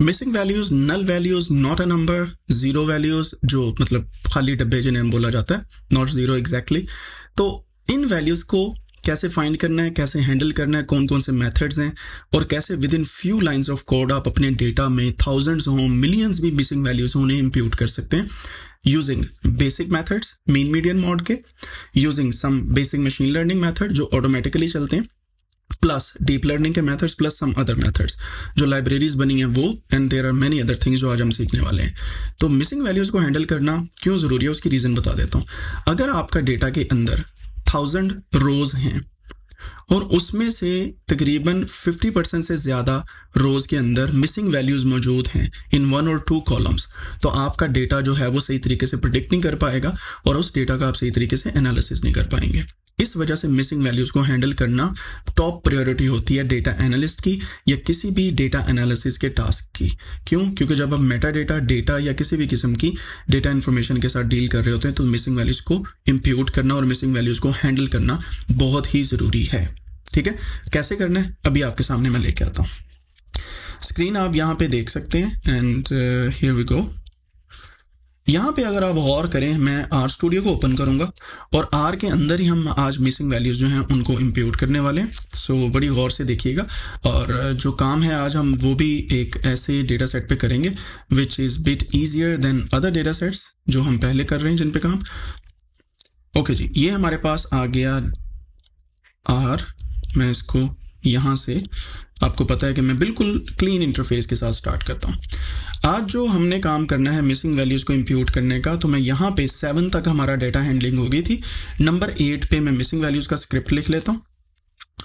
Missing values null values not a number zero values जो मतलब खाली डब्बे जिन्हें बोला जाता है नॉट ज़ीरो एग्जैक्टली तो इन वैल्यूज़ को कैसे फाइंड करना है, कैसे हैंडल करना है कौन कौन से मेथड्स हैं, और कैसे within few lines of code आप अपने डेटा में थाउजेंड्स हों मिलियंस भी मिसिंग वैल्यूज़ हों, उन्हें इम्प्यूट कर सकते हैं। Using basic methods mean median mode के using some basic machine learning method जो ऑटोमेटिकली चलते हैं। प्लस डीप लर्निंग के methods plus some other methods जो लाइब्रेरीज बनी हैं वो and there are many other things जो आज हम सीखने वाले हैं। तो मिसिंग वैल्यूज़ को हैंडल करना क्यों ज़रूरी है, उसकी रीजन बता देता हूँ। अगर आपका डेटा के अंदर थाउज़ेंड रोज हैं, और उसमें से तकरीबन 50 परसेंट से ज़्यादा रोज़ के अंदर मिसिंग वैल्यूज़ मौजूद हैं इन वन और टू कॉलम्स तो आपका डेटा जो है वो सही तरीके से प्रिडिक्ट नहीं कर पाएगा, और उस डेटा का आप सही तरीके से एनालिसिस नहीं कर पाएँगे। इस वजह से मिसिंग वैल्यूज़ को हैंडल करना टॉप प्रायोरिटी होती है डेटा एनालिस्ट की या किसी भी डेटा एनालिसिस के टास्क की। क्यों? क्योंकि जब आप मेटा डेटा डेटा या किसी भी किस्म की डेटा इन्फॉर्मेशन के साथ डील कर रहे होते हैं तो मिसिंग वैल्यूज़ को इम्प्यूट करना और मिसिंग वैल्यूज़ को हैंडल करना बहुत ही ज़रूरी है। ठीक है? कैसे करना है? अभी आपके सामने मैं लेके आता हूँ। स्क्रीन आप यहाँ पे देख सकते हैं एंड हियर वी गो यहाँ पे अगर आप गौर करें मैं आर स्टूडियो को ओपन करूँगा और आर के अंदर ही हम आज मिसिंग वैल्यूज़ जो हैं उनको इम्प्यूट करने वाले हैं। सो so, बड़ी गौर से देखिएगा। और जो काम है आज हम वो भी एक ऐसे डेटा सेट पे करेंगे which is bit easier than other data sets जो हम पहले कर रहे हैं जिन पे काम। ओके okay जी ये हमारे पास आ गया आर मैं इसको यहाँ से आपको पता है कि मैं बिल्कुल क्लीन इंटरफेस के साथ स्टार्ट करता हूँ। आज जो हमने काम करना है मिसिंग वैल्यूज़ को इम्प्यूट करने का तो मैं यहाँ पे सेवन तक हमारा डेटा हैंडलिंग हो गई थी। नंबर एट पे मैं मिसिंग वैल्यूज़ का स्क्रिप्ट लिख लेता हूँ।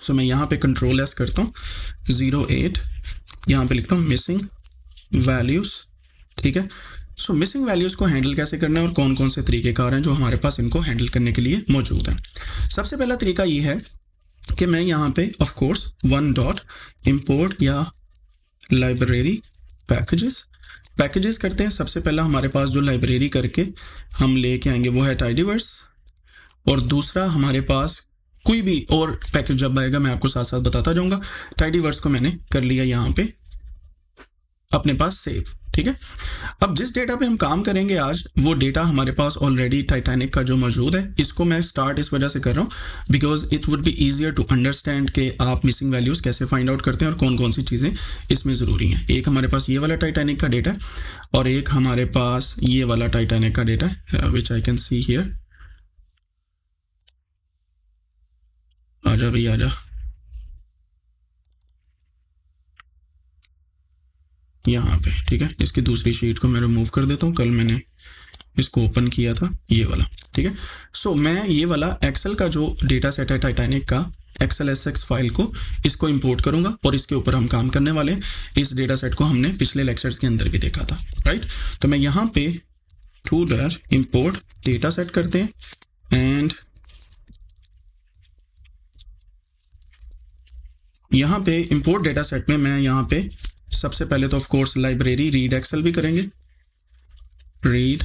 सो मैं यहाँ पे कंट्रोल एस करता हूँ। ज़ीरो एट यहाँ पर लिखता हूँ मिसिंग वैल्यूज़ ठीक है? सो मिसिंग वैल्यूज़ को हैंडल कैसे करना है और कौन कौन से तरीकेकार हैं जो हमारे पास इनको हैंडल करने के लिए मौजूद हैं? सबसे पहला तरीका ये है कि मैं यहाँ पे of course one dot import या लाइब्रेरी पैकेजेस पैकेजेस करते हैं। सबसे पहला हमारे पास जो लाइब्रेरी करके हम लेके आएँगे, वो है टाइडीवर्स और दूसरा हमारे पास कोई भी और पैकेज जब आएगा, मैं आपको साथ साथ बताता जाऊँगा। टाइडीवर्स को मैंने कर लिया यहाँ पे। अपने पास सेव ठीक है? अब जिस डेटा पे हम काम करेंगे आज, वो डेटा हमारे पास ऑलरेडी टाइटैनिक का जो मौजूद है, इसको मैं स्टार्ट इस वजह से कर रहा हूँ because it would be easier to understand कि आप मिसिंग वैल्यूज़ कैसे फाइंड आउट करते हैं और कौन कौन सी चीज़ें इसमें ज़रूरी हैं। एक हमारे पास ये वाला टाइटैनिक का डेटा है और एक हमारे पास ये वाला टाइटैनिक का डेटा है विच आई कैन सी हियर आ आजा भाई आजा। यहाँ पे, ठीक है? इसकी दूसरी शीट को मैं रिमूव कर देता हूँ। कल मैंने इसको ओपन किया था, ये वाला, ठीक है? सो मैं ये वाला एक्सेल का जो डेटा सेट है टाइटैनिक का एक्सेल एस एक्स फ़ाइल को इसको इंपोर्ट करूँगा और इसके ऊपर हम काम करने वाले इस डेटा सेट को हमने पिछले लेक्चर्स के अंदर भी देखा था राइट तो मैं यहाँ पे टू डर इम्पोर्ट डेटा सेट करते एंड यहाँ पे इंपोर्ट डेटा सेट में मैं यहाँ पे सबसे पहले तो of course library read Excel भी करेंगे। रीड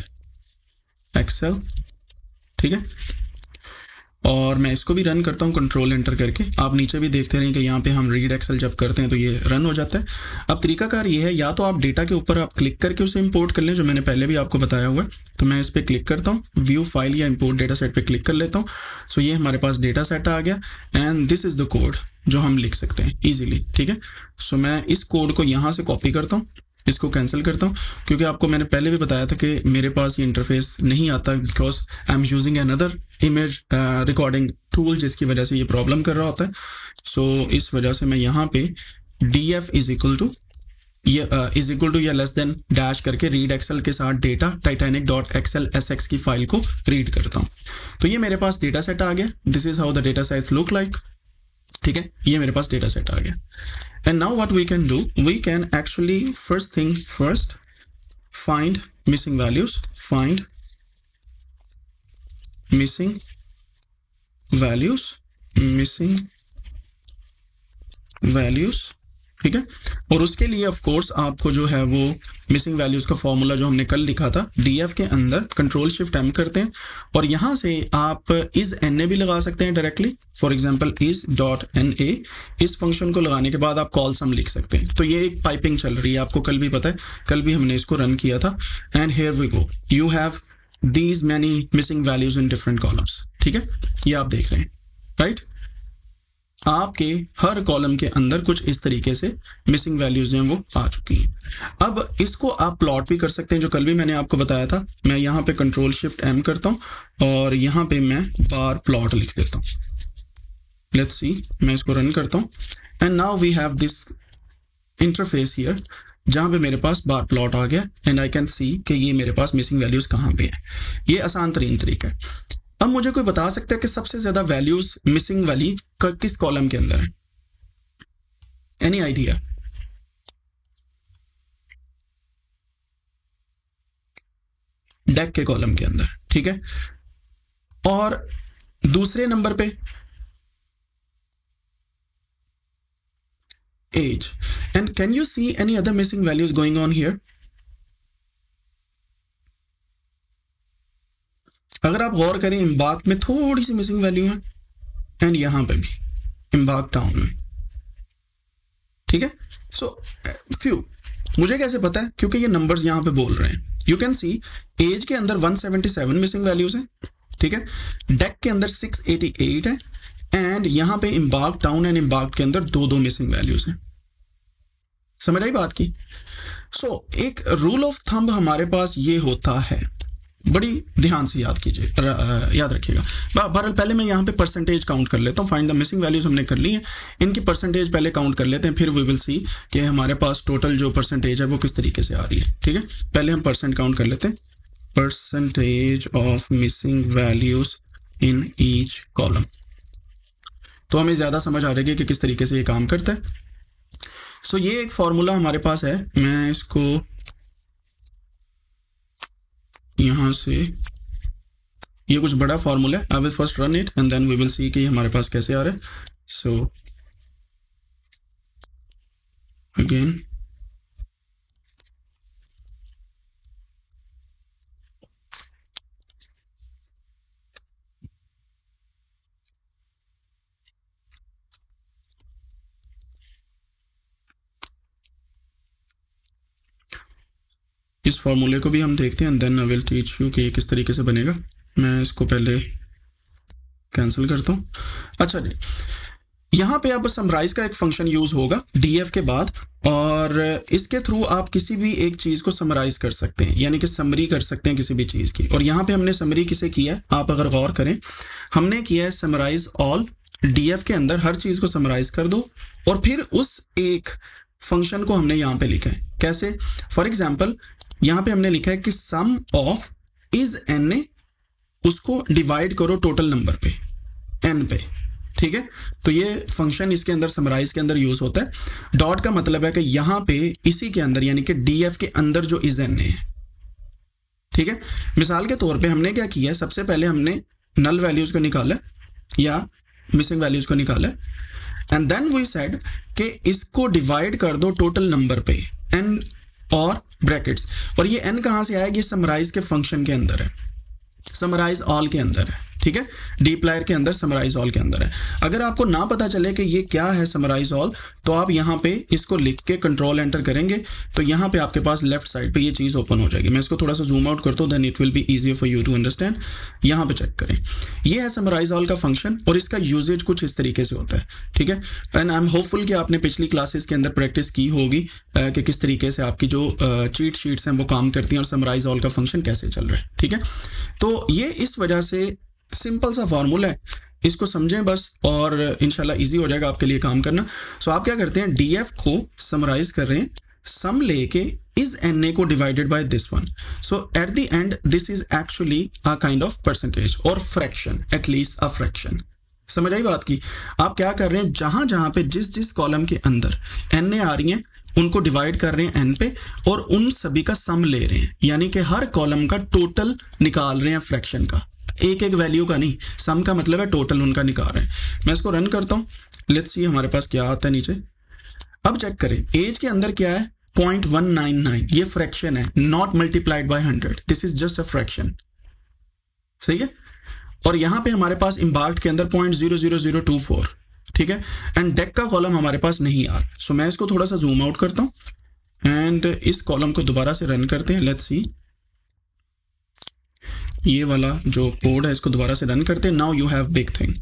एक्सेल ठीक है? और मैं इसको भी रन करता हूँ कंट्रोल एंटर करके। आप नीचे भी देखते रहें कि यहाँ पे हम रीड एक्सेल जब करते हैं तो ये रन हो जाता है। अब तरीकाकार ये है, या तो आप डेटा के ऊपर आप क्लिक करके उसे इंपोर्ट कर लें, जो मैंने पहले भी आपको बताया हुआ है। तो मैं इस पर क्लिक करता हूँ व्यू फ़ाइल या इम्पोर्ट डेटा सेट पर क्लिक कर लेता हूँ। सो ये हमारे पास डेटा सेट आ गया and this is the code जो हम लिख सकते हैं ईजिली ठीक है? सो मैं इस कोड को यहाँ से कॉपी करता हूँ। इसको कैंसिल करता हूँ क्योंकि आपको मैंने पहले भी बताया था कि मेरे पास ये इंटरफेस नहीं आता because I am using another image recording tool जिसकी वजह से ये प्रॉब्लम कर रहा होता है। सो so, इस वजह से मैं यहाँ पे D F is equal to ये इज़ इक्वल टू या लेस देन डैश करके रीड एक्सेल के साथ data Titanic dot XL S X की फ़ाइल को रीड करता हूँ। तो ये मेरे पास डेटा सेट आ गया। This is how the data set look like ठीक है? ये मेरे पास डेटा सेट आ गया। And now what we can do we can actually first thing first find missing values find missing values missing values ठीक है? और उसके लिए ऑफ़ कोर्स आपको जो है वो मिसिंग वैल्यूज़ का फॉर्मूला जो हमने कल लिखा था डीएफ के अंदर कंट्रोल शिफ्ट एम करते हैं। और यहाँ से आप इज़ एन ए भी लगा सकते हैं directly for example is dot N A इस फ़ंक्शन को लगाने के बाद आप कॉल सम लिख सकते हैं। तो ये एक पाइपिंग चल रही है, आपको कल भी पता है। कल भी हमने इसको रन किया था। And here we go you have these many missing values in different columns ठीक है? ये आप देख रहे हैं। राइट? आपके हर कॉलम के अंदर कुछ इस तरीके से मिसिंग वैल्यूज़ हैं वो आ चुकी हैं। अब इसको आप प्लॉट भी कर सकते हैं, जो कल भी मैंने आपको बताया था। मैं यहाँ पे कंट्रोल शिफ्ट एम करता हूँ और यहाँ पे मैं बार प्लॉट लिख देता हूँ। लेट्स सी मैं इसको रन करता हूँ। And now we have this interface here जहाँ पे मेरे पास बार प्लॉट आ गया। एंड आई कैन सी कि ये मेरे पास मिसिंग वैल्यूज़ कहाँ पे है। ये आसान तरीन तरीका है। अब मुझे कोई बता सकता है कि सबसे ज़्यादा वैल्यूज़ मिसिंग वाली किस कॉलम के अंदर है? एनी आइडिया डेक के कॉलम के अंदर, ठीक है? और दूसरे नंबर पे? Age and can you see any other missing values going on here अगर आप गौर करें इम्बाक में थोड़ी सी मिसिंग वैल्यू है एंड यहाँ पे भी इम्बाक टाउन में। ठीक है? सो फ्यू मुझे कैसे पता है? क्योंकि ये नंबर्स यहाँ पे बोल रहे हैं। यू कैन सी एज के अंदर 177 मिसिंग वैल्यूज़ हैं। ठीक है? डेक के अंदर 688 है एंड यहाँ पे इम्बाक टाउन एंड इम्बाक के अंदर दो दो मिसिंग वैल्यूज़ हैं। समझ आई बात की? सो so, एक रूल ऑफ़ थंब हमारे पास ये होता है बड़ी ध्यान से याद कीजिए याद रखिएगा। बहरहाल पहले मैं यहाँ पे परसेंटेज काउंट कर लेता हूँ फाइंड द मिसिंग वैल्यूज़ हमने कर ली है। इनकी परसेंटेज पहले काउंट कर लेते हैं फिर वी विल सी कि हमारे पास टोटल जो परसेंटेज है वो किस तरीके से आ रही है ठीक है? पहले हम परसेंट काउंट कर लेते हैं। Percentage of missing values in each column तो हमें ज़्यादा समझ आ जाएगी कि किस तरीके से ये काम करता है। सो so, ये एक फॉर्मूला हमारे पास है मैं इसको यहाँ से। ये कुछ बड़ा फॉर्मूला है। I will first run it and then we will see कि हमारे पास कैसे आ रहे सो अगेन इस फॉर्मूले को भी हम देखते हैं then I will teach you कि ये किस तरीके से बनेगा। मैं इसको पहले कैंसिल करता हूँ। अच्छा जी। यहाँ पे अब समराइज का एक फ़ंक्शन यूज़ होगा डीएफ के बाद, और इसके थ्रू आप किसी भी एक चीज़ को समराइज कर सकते हैं, यानी कि समरी कर सकते हैं किसी भी चीज़ की। और यहाँ पे हमने समरी किसे किया है, आप अगर गौर करें, हमने किया है समराइज ऑल डीएफ के अंदर हर चीज़ को समराइज कर दो, और फिर उस एक फ़ंक्शन को हमने यहाँ पे लिखा है। कैसे? फॉर एग्ज़ाम्पल यहाँ पे हमने लिखा है कि sum of is N A उसको डिवाइड करो टोटल नंबर पे एन पे, ठीक है? तो ये फ़ंक्शन इसके अंदर समराइज के अंदर यूज़ होता है। डॉट का मतलब है कि यहाँ पे इसी के अंदर, यानी कि डीएफ के अंदर जो इज़ एन है, ठीक है? मिसाल के तौर पे हमने क्या किया सबसे पहले हमने नल वैल्यूज़ को निकाला या मिसिंग वैल्यूज़ को निकाला एंड देन वी सेड कि इसको डिवाइड कर दो टोटल नंबर पे एंड और ब्रैकेट्स। और ये एन कहाँ से आएगी समराइज के फ़ंक्शन के अंदर है। समराइज ऑल के अंदर है। ठीक है? डीप लायर के अंदर समराइज ऑल के अंदर है। अगर आपको ना पता चले कि ये क्या है समराइज ऑल तो आप यहाँ पे इसको लिख के कंट्रोल एंटर करेंगे तो यहाँ पे आपके पास लेफ़्ट साइड पे ये चीज़ ओपन हो जाएगी। मैं इसको थोड़ा सा जूम आउट करता हूँ then it will be easier for you to understand यहाँ पे चेक करें। ये है समराइज ऑल का फ़ंक्शन और इसका यूजेज कुछ इस तरीके से होता है, ठीक है? एंड आई एम होपफुल कि आपने पिछली क्लासेस के अंदर प्रैक्टिस की होगी कि किस तरीके से आपकी जो चीट शीट्स हैं वो काम करती हैं, और समराइज ऑल का फ़ंक्शन कैसे चल रहा है, ठीक है? तो ये इस वजह से सिंपल सा फॉर्मूला है। इसको समझें बस और इनशाला इजी हो जाएगा आपके लिए काम करना। सो आप क्या करते हैं? डीएफ को समराइज कर रहे हैं। सम लेके इज़ एन ए को divided by this one so at the end this is actually a kind of percentage और fraction at least a fraction समझ आई बात की? आप क्या कर रहे हैं? जहाँ जहाँ पे, जिस जिस कॉलम के अंदर एन ए आ रही है, उनको डिवाइड कर रहे हैं एन पे और उन सभी का सम ले रहे हैं। यानी कि हर कॉलम का टोटल निकाल रहे हैं फ्रैक्शन का। एक एक वैल्यू का नहीं सम का मतलब है टोटल उनका निकाल रहे हैं। मैं इसको रन करता हूँ। लेट्स सी हमारे पास क्या आता है नीचे। अब चेक करें एज के अंदर क्या है? पॉइंट वन नाइन नाइन ये फ्रैक्शन है not multiplied by hundred this is just a fraction सही है? और यहाँ पे हमारे पास इम्बार्ट के अंदर point zero zero zero two four ठीक है? एंड डेक का कॉलम हमारे पास नहीं आ रहा सो मैं इसको थोड़ा सा जूम आउट करता हूँ। एंड इस कॉलम को दोबारा से रन करते हैं। लेट्स सी ये वाला जो कोड है, इसको दोबारा से रन करते हैं। Now you have big thing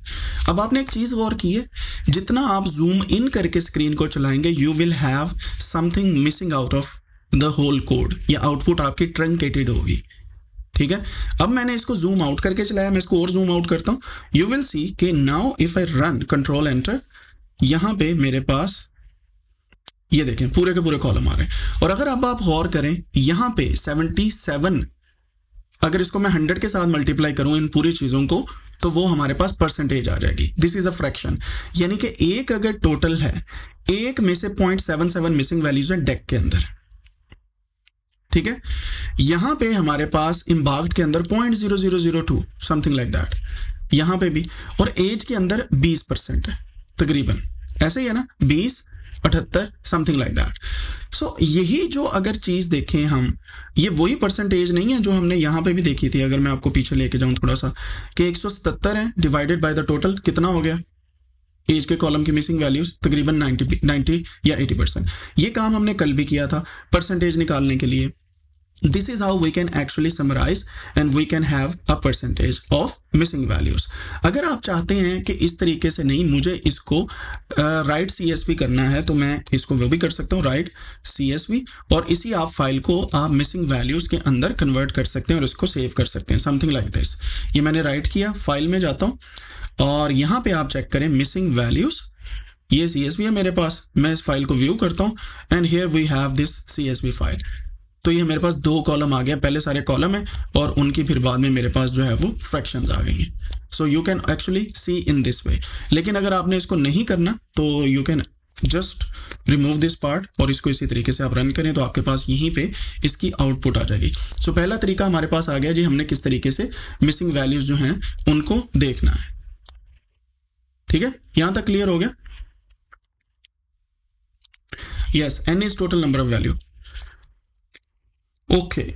अब आपने एक चीज़ गौर की है, जितना आप जूम इन करके स्क्रीन को चलाएँगे you will have something missing out of the whole code या आउटपुट आपकी ट्रंकेटेड होगी। ठीक है? अब मैंने इसको जूम आउट करके चलाया, मैं इसको और जूम आउट करता हूँ। यू विल सी कि now if I run control enter यहाँ पे मेरे पास, ये देखें, पूरे के पूरे कॉलम आ रहे हैं। और अगर अब आप गौर करें, यहाँ पे 77 अगर इसको मैं 100 के साथ मल्टीप्लाई करूँ इन पूरी चीज़ों को तो वो हमारे पास परसेंटेज आ जाएगी। दिस इज़ अ फ्रैक्शन यानी कि एक अगर टोटल है, एक में से point seven seven missing values है डेक के अंदर। ठीक है? यहाँ पे हमारे पास इम्बाग्ड के अंदर point zero zero zero two something like that यहाँ पे भी। और एज के अंदर बीस परसेंट है, तकरीबन। ऐसे ही है ना? बीस, अठहत्तर समथिंग लाइक दैट सो यही जो अगर चीज़ देखें हम, ये वही परसेंटेज नहीं है जो हमने यहाँ पे भी देखी थी, अगर मैं आपको पीछे लेके जाऊँ थोड़ा सा कि 177 है डिवाइडेड बाय द टोटल कितना हो गया? एज के कॉलम की मिसिंग वैल्यूज़ तकरीबन 90 90 या 80 परसेंट। ये काम हमने कल भी किया था परसेंटेज निकालने के लिए। This is how we can actually summarize and we can have a percentage of missing values. अगर आप चाहते हैं कि इस तरीके से नहीं, मुझे इसको राइट सी एस करना है तो मैं इसको वो भी कर सकता हूँ राइट सी एस और इसी आप फ़ाइल को आप मिसिंग वैल्यूज़ के अंदर कन्वर्ट कर सकते हैं और इसको सेव कर सकते हैं समथिंग लाइक दिस ये मैंने राइट किया फ़ाइल में जाता हूँ और यहाँ पे आप चेक करें मिसिंग वैल्यूज़ ये सी है मेरे पास, मैं इस फ़ाइल को व्यू करता हूँ and here we have this C file तो ये मेरे पास दो कॉलम आ गया पहले सारे कॉलम है और उनकी फिर बाद में मेरे पास जो है वो फ्रैक्शन आ गई हैं। So you can actually see in this way लेकिन अगर आपने इसको नहीं करना तो you can just remove this part और इसको इसी तरीके से आप रन करें तो आपके पास यहीं पे इसकी आउटपुट आ जाएगी। सो so, पहला तरीका हमारे पास आ गया जी हमने किस तरीके से मिसिंग वैल्यूज़ जो हैं उनको देखना है। ठीक है? यहाँ तक क्लियर हो गया? Yes N is total number of value Okay.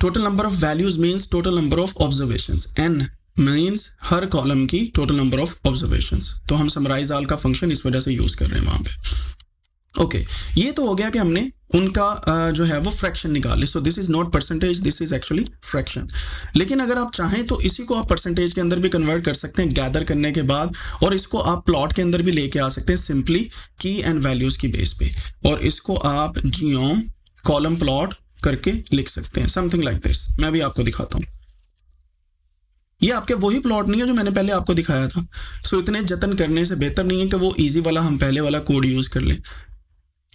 Total number of values means total number of observations. N means हर कॉलम की टोटल नंबर ऑफ़ ऑब्जर्वेशन तो हम समराइज आल का फ़ंक्शन इस वजह से यूज़ कर रहे हैं वहाँ पे। ओके okay, ये तो हो गया कि हमने उनका जो है वो फ्रैक्शन निकाल so this is not percentage this is actually fraction लेकिन अगर आप चाहें तो इसी को आप परसेंटेज के अंदर भी कन्वर्ट कर सकते हैं गैदर करने के बाद और इसको आप प्लॉट के अंदर भी लेके आ सकते हैं सिंपली की एंड वैल्यूज़ की बेस पे। और इसको आप जियोम कॉलम प्लॉट करके लिख सकते हैं समथिंग लाइक दिस मैं भी आपको दिखाता हूँ। ये आपके वही प्लॉट नहीं है जो मैंने पहले आपको दिखाया था। सो so, इतने जतन करने से बेहतर नहीं है कि वो इजी वाला हम पहले वाला कोड यूज़ कर ले।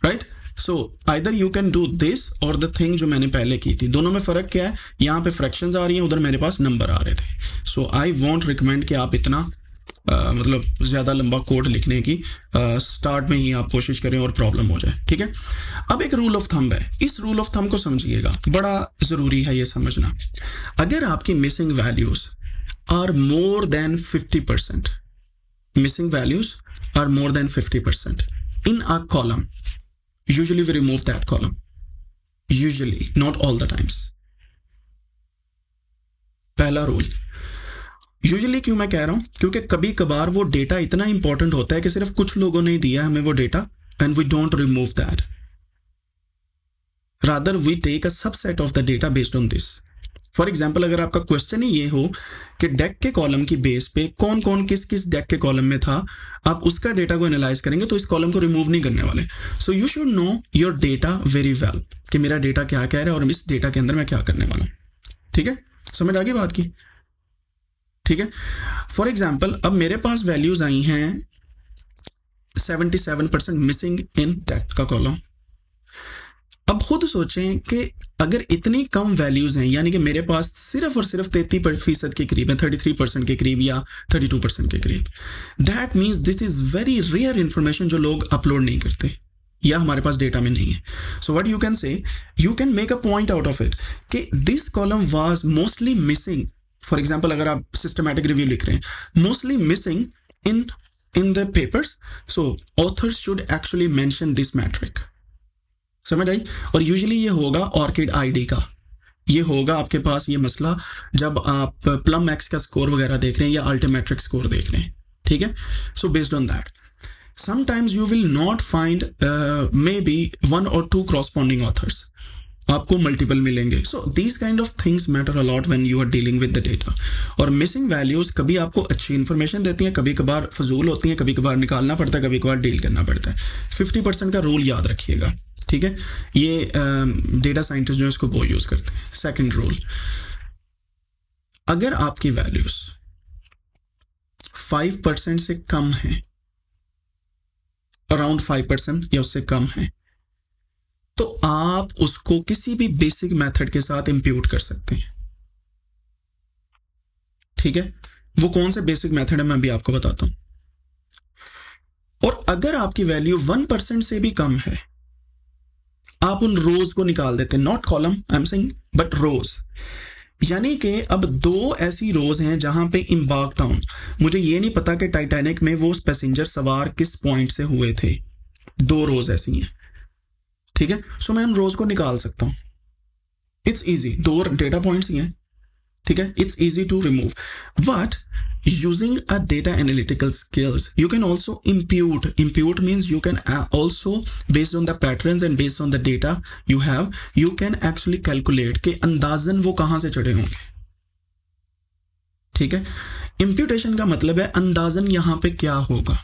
Right so either you can do this और द थिंग जो मैंने पहले की थी। दोनों में फ़र्क क्या है? यहाँ पे फ्रैक्शंस आ रही हैं उधर मेरे पास नंबर आ रहे थे। सो आई वॉन्ट रिकमेंड कि आप इतना मतलब ज़्यादा लंबा कोड लिखने की स्टार्ट में ही आप कोशिश करें और प्रॉब्लम हो जाए, ठीक है? अब एक रूल ऑफ़ थंब है। इस रूल ऑफ़ थंब को समझिएगा। बड़ा ज़रूरी है ये समझना। अगर आपकी missing values are more than fifty percent missing values are more than fifty percent in a column usually we remove that column usually not all the times पहला रूल यूजली क्यों मैं कह रहा हूँ? क्योंकि कभी कभार वो डेटा इतना इंपॉर्टेंट होता है कि सिर्फ़ कुछ लोगों ने दिया हमें वो data and we don't remove that rather we take a subset of the data based on this for example अगर आपका क्वेश्चन ही ये हो कि डेक के कॉलम की बेस पे कौन कौन किस किस डेक के कॉलम में था, आप उसका डेटा को एनालाइज करेंगे तो इस कॉलम को रिमूव नहीं करने वाले। So you should know your data very well कि मेरा डेटा क्या कह रहा है और इस डेटा के अंदर मैं क्या करने वाला हूँ। ठीक है? समझ आ गई बात की? ठीक है? फॉर एग्ज़ाम्पल अब मेरे पास वैल्यूज़ आई हैं 77 परसेंट मिसिंग इन टेक्ट का कॉलम अब खुद सोचें कि अगर इतनी कम वैल्यूज़ हैं, यानी कि मेरे पास सिर्फ़ और सिर्फ़ तैतीस फ़ीसद के करीब है थर्टी थ्री परसेंट के करीब या थर्टी टू परसेंट के करीब. That means this is very rare information जो लोग अपलोड नहीं करते, या हमारे पास डेटा में नहीं है. So what you can say you can make a point out of it कि this column was mostly missing for example अगर आप सिस्टमैटिक रिव्यू लिख रहे हैं mostly missing in in the papers so authors should actually mention this metric समझ आई? और usually ये होगा ऑर्किड आईडी का। ये होगा आपके पास ये मसला, जब आप प्लम एक्स का स्कोर वगैरह देख रहे हैं या अल्टीमेट्रिक स्कोर देख रहे हैं। ठीक है? So based on that sometimes you will not find maybe one और टू क्रॉसपॉन्डिंग ऑथर्स आपको मल्टीपल मिलेंगे। So these kind of things matter a lot when you are dealing with the data और missing values कभी आपको अच्छी information देती हैं कभी कभार फजूल होती हैं कभी कभार निकालना पड़ता है कभी कभार डील करना पड़ता है। फिफ्टी परसेंट का रूल याद रखिएगा ठीक है? ये डेटा um, साइंटिस्ट जो है इसको वो यूज़ करते हैं। सेकेंड रूल अगर आपकी वैल्यूज़ फाइव परसेंट से कम है अराउंड फाइव परसेंट या उससे कम है तो आप उसको किसी भी बेसिक मेथड के साथ इंप्यूट कर सकते हैं। ठीक है? वो कौन से बेसिक मेथड है, मैं भी आपको बताता हूँ। और अगर आपकी वैल्यू वन परसेंट से भी कम है, आप उन रोज को निकाल देते हैं। Not column I am saying but rows यानी कि अब दो ऐसी रोज हैं जहाँ पे इम्बाग टाउन मुझे ये नहीं पता कि टाइटैनिक में वो पैसेंजर सवार किस पॉइंट से हुए थे। दो रोज ऐसी हैं। ठीक है सो मैं उन रोज को निकाल सकता हूँ इट्स इजी दो डेटा पॉइंट्स ही हैं ठीक है it's easy to remove but using a data analytical skills you can also impute impute means you can also based on the patterns and based on the data you have you can actually calculate कि अंदाजन वो कहाँ से चढ़े होंगे ठीक है imputation का मतलब है अंदाजन यहाँ पे क्या होगा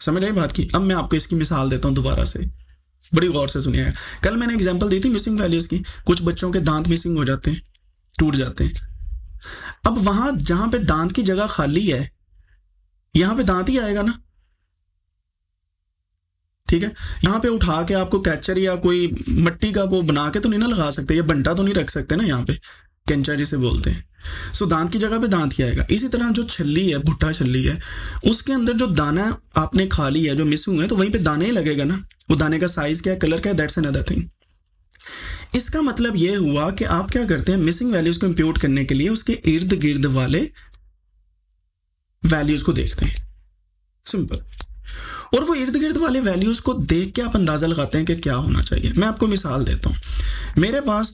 समझ रहे बात की? अब मैं आपको इसकी मिसाल देता हूँ दोबारा से। बड़ी गौर से सुनिएगा कल मैंने एग्जांपल दी थी मिसिंग वैल्यूज़ की। कुछ बच्चों के दांत मिसिंग हो जाते हैं, टूट जाते हैं। अब वहाँ जहाँ पे दांत की जगह खाली है, यहाँ पे दांत ही आएगा ना? ठीक है? यहाँ पे उठा के आपको कैचर या कोई मट्टी का वो बना के तो नहीं ना लगा सकते, या बंटा तो नहीं रख सकते ना यहाँ पे? कैंचा जिसे बोलते हैं। सो so, दांत की जगह पे दांत ही आएगा। इसी तरह जो छल्ली है भुट्टा छल्ली है उसके अंदर जो दाना आपने खा ली है जो मिस हुए हैं तो वहीं पे दाने ही लगेगा ना। वो दाने का साइज़ क्या है कलर क्या है दैट्स अनदर थिंग इसका मतलब यह हुआ कि आप क्या करते हैं मिसिंग वैल्यूज़ को इंप्यूट करने के लिए उसके इर्द गिर्द वाले वैल्यूज़ को देखते हैं। सिंपल और वो इर्द गिर्द वाले वैल्यूज़ को देख के आप अंदाज़ा लगाते हैं कि क्या होना चाहिए। मैं आपको मिसाल देता हूँ। मेरे पास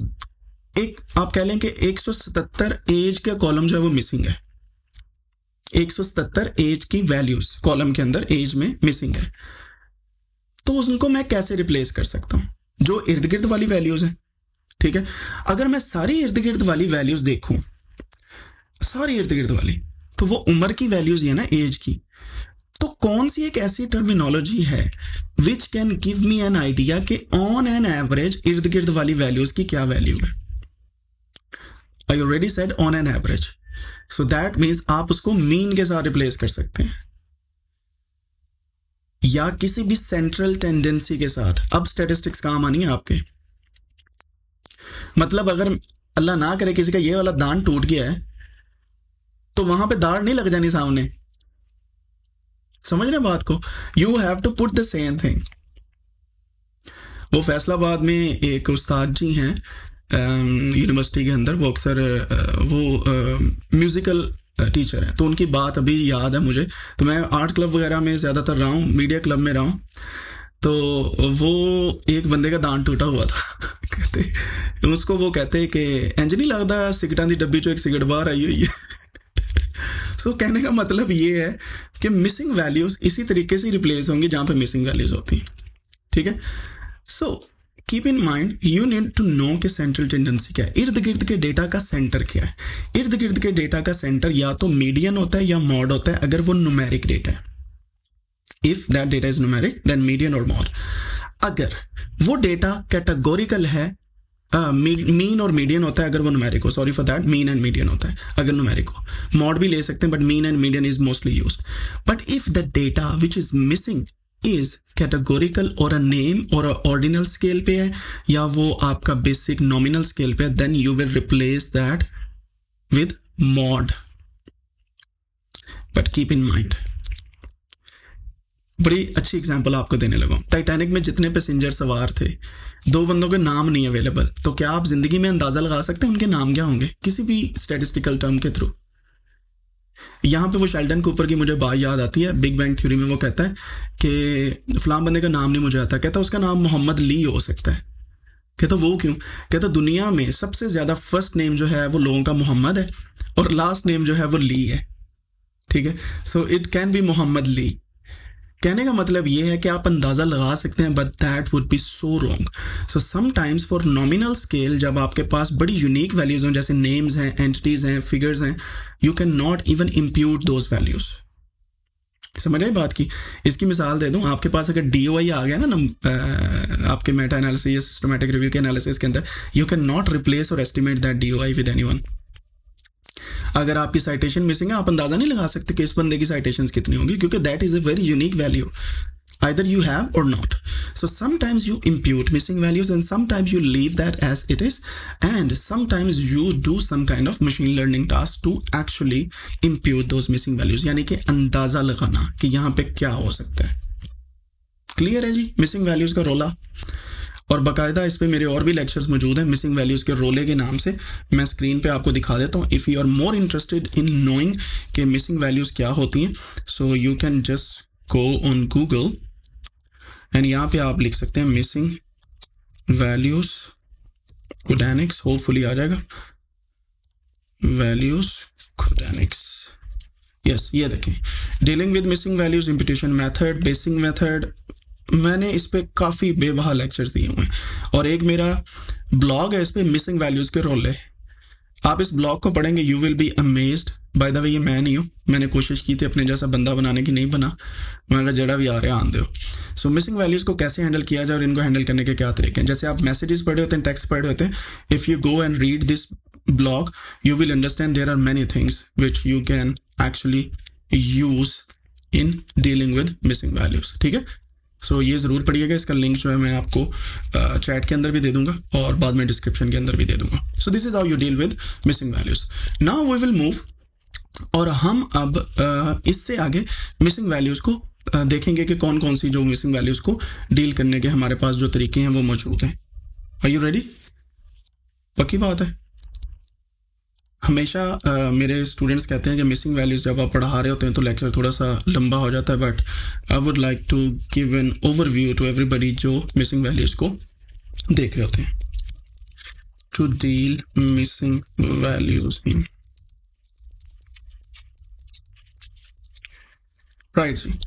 एक, आप कह लें कि 177 एज का कॉलम जो है वो मिसिंग है। 177 एज की वैल्यूज़ कॉलम के अंदर एज में मिसिंग है। तो उनको मैं कैसे रिप्लेस कर सकता हूँ? जो इर्द गिर्द वाली वैल्यूज़ है, ठीक है? अगर मैं सारी इर्द गिर्द वाली वैल्यूज़ देखूँ, सारी इर्द गिर्द वाली तो वो उम्र की वैल्यूज़ है ना एज की। तो कौन सी एक ऐसी टर्मिनोलॉजी है which can give me an idea कि ऑन एन एवरेज इर्द गिर्द वाली वैल्यूज़ की क्या वैल्यू है? I already said on an average so that means आप उसको मीन के साथ रिप्लेस कर सकते हैं। या किसी भी सेंट्रल टेंडेंसी के साथ। अब स्टेटिस्टिक्स काम आनी है आपके। मतलब अगर अल्लाह ना करे किसी का ये वाला दान टूट गया है तो वहाँ पे दाढ़ नहीं लग जानी सामने। समझ रहे बात को? You have to put the same thing वो फैसलाबाद में एक उस्ताद जी हैं यूनिवर्सिटी के अंदर वो अक्सर वो म्यूज़िकल टीचर है। तो उनकी बात अभी याद है मुझे। तो मैं आर्ट क्लब वगैरह में ज़्यादातर रहा हूँ मीडिया क्लब में रहा हूँ। तो वो एक बंदे का दांत टूटा हुआ था। कहते उसको वो कहते कि इंज नहीं लगता सिगटा की डब्बी चो एक सिगरेट बाहर आई हुई है। सो so, कहने का मतलब ये है कि मिसिंग वैल्यूज़ इसी तरीके से रिप्लेस होंगी जहाँ पे मिसिंग वैल्यूज़ होती हैं। ठीक है? So keep in mind you need to know के सेंट्रल टेंडेंसी क्या है। इर्द गिर्द के डेटा का सेंटर क्या है। इर्द गिर्द के डेटा का सेंटर या तो मीडियन होता है या मॉड होता है, अगर वो नुमेरिक डेटा है। If that data is numeric then median और मॉड अगर वो डेटा कैटेगोरिकल है मीन और मीडियन होता है, अगर वो नुमेरिक हो। Sorry for that mean and median होता है, अगर नुमेरिक हो। मॉड भी ले सकते हैं but mean and median is mostly use but if the data which is missing is categorical or a name or ordinal scale पे है, या वो आपका बेसिक नॉमिनल स्केल पे है then you will replace that with mode but keep in mind बड़ी अच्छी example आपको देने लगा टाइटैनिक में जितने पैसेंजर सवार थे, दो बंदों के नाम नहीं अवेलेबल तो क्या आप ज़िंदगी में अंदाज़ा लगा सकते हैं उनके नाम क्या होंगे? किसी भी स्टेटिस्टिकल टर्म के थ्रू यहाँ पे वो शेल्डन के ऊपर की मुझे बात याद आती है बिग बैंग थ्योरी में वो कहता है कि फलाम बंदे का नाम नहीं मुझे आता, कहता उसका नाम मोहम्मद ली हो सकता है। कहता वो क्यों? कहता दुनिया में सबसे ज़्यादा फ़र्स्ट नेम जो है वो लोगों का मोहम्मद है और लास्ट नेम जो है वो ली है। ठीक है? So it can be Mohammad ली। कहने का मतलब ये है कि आप अंदाज़ा लगा सकते हैं but that would be so wrong so sometimes for nominal scale जब आपके पास बड़ी यूनिक वैल्यूज़ हों जैसे नेम्स हैं एंटिटीज़ हैं फिगर्स हैं you can not even impute those values समझ आई बात की? इसकी मिसाल दे दूँ आपके पास अगर डी आ गया ना नम, आपके मेटा एनालिसिस सिस्टमेटिक रिव्यू के एनालिसिस के अंदर you can not replace or estimate that D O with any अगर आपकी साइटेशन मिसिंग है, आप अंदाज़ा नहीं लगा सकते कि इस बंदे की साइटेशन कितनी होंगी, क्योंकि that is a very unique value either you have or not so sometimes you impute missing values and sometimes you leave that as it is and sometimes you do some kind of machine learning task to actually impute those missing values यानी कि अंदाज़ा लगाना कि यहाँ पर क्या हो सकता है। क्लियर है जी? मिसिंग वैल्यूज़ का रोला। और बाकायदा इस पर मेरे और भी लेक्चर्स मौजूद हैं मिसिंग वैल्यूज़ के रोले के नाम से। मैं स्क्रीन पे आपको दिखा देता हूँ। If you are more interested in knowing कि मिसिंग वैल्यूज़ क्या होती हैं so you can just go on Google and यहाँ पे आप लिख सकते हैं मिसिंग वैल्यूज़ खुदैनिक्स होपफुली आ जाएगा। वैल्यूज़ खुदैनिक्स यस yes, ये देखें। Dealing with missing values imputation method basing method मैंने इस पर काफ़ी बेबहा लेक्चर्स दिए हुए हैं। और एक मेरा ब्लॉग है, इस पर मिसिंग वैल्यूज़ के रोल है। आप इस ब्लॉग को पढ़ेंगे you will be amazed by the way ये मैं नहीं हूँ। मैंने कोशिश की थी अपने जैसा बंदा बनाने की, नहीं बना। मैं अगर जड़ा भी आ रहा है, आन दो। सो मिसिंग वैल्यूज़ को कैसे हैंडल किया जाए और इनको हैंडल करने के क्या तरीके हैं? जैसे आप मैसेजेस पढ़े होते हैं टेक्स्ट पढ़े होते हैं if you go and read this blog you will understand there are many things which you can actually use in dealing with missing values ठीक है? सो ये ज़रूर पढ़िएगा, इसका लिंक जो है मैं आपको चैट के अंदर भी दे दूँगा और बाद में डिस्क्रिप्शन के अंदर भी दे दूँगा। So this is how you deal with missing values now we will move और हम अब इससे आगे मिसिंग वैल्यूज़ को देखेंगे कि कौन कौन सी जो मिसिंग वैल्यूज़ को डील करने के हमारे पास जो तरीके हैं वो मौजूद हैं। आर यू रेडी पक्की बात है? हमेशा uh, मेरे स्टूडेंट्स कहते हैं कि मिसिंग वैल्यूज़ जब आप पढ़ा रहे होते हैं तो लेक्चर थोड़ा सा लंबा हो जाता है but I would like to give an overview to everybody जो मिसिंग वैल्यूज़ को देख रहे होते हैं। To deal missing values right ji.